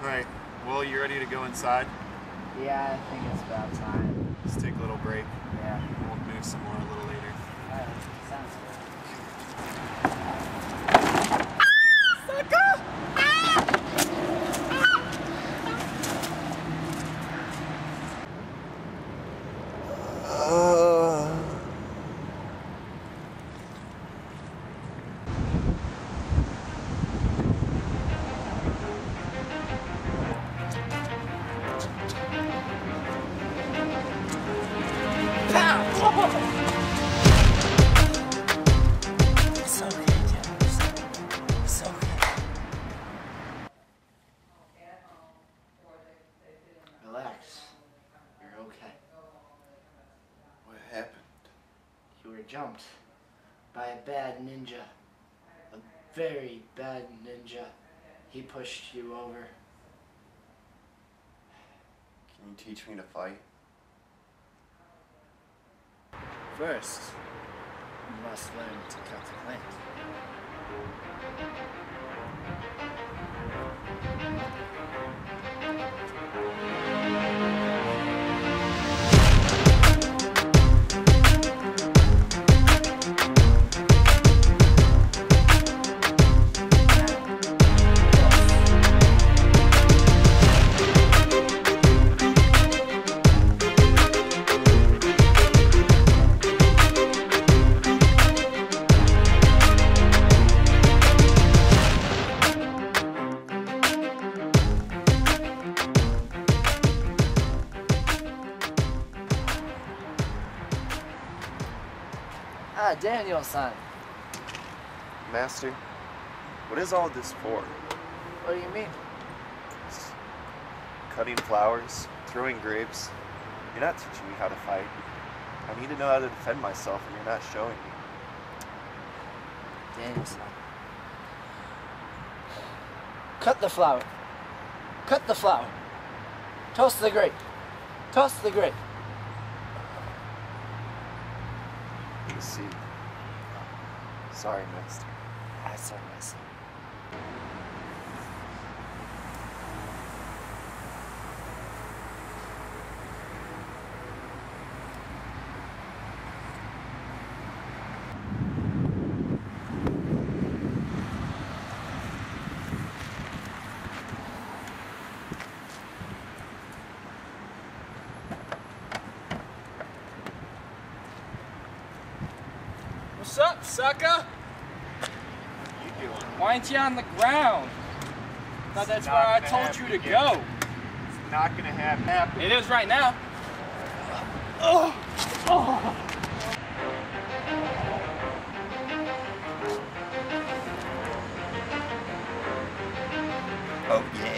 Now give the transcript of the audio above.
Well, you ready to go inside? Yeah, I think it's about time. Let's take a little break. Yeah. We'll move some more a little later. Alright, sounds good. Jumped by a bad ninja. A very bad ninja. He pushed you over. Can you teach me to fight? First, you must learn to cut the plant. Ah, Daniel-san. Master, what is all this for? What do you mean? Cutting flowers, throwing grapes. You're not teaching me how to fight. I need to know how to defend myself and you're not showing me. Daniel-san. Cut the flower. Cut the flower. Toss the grape. Toss the grape. You see. Sorry, Master. I saw myself. What's up, sucker? Why ain't you on the ground? Thought that's where I told you to again. go. It's not gonna happen. happen. It is right now. Oh. Oh. oh yeah.